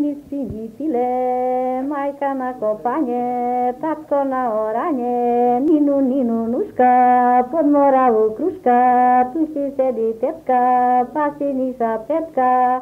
Mini spingitile, maica na copanie, tatko na oranie, ninu, ninu, nuszka, pod Moravu kruška, tu się siedzi tetka, si nisza petka.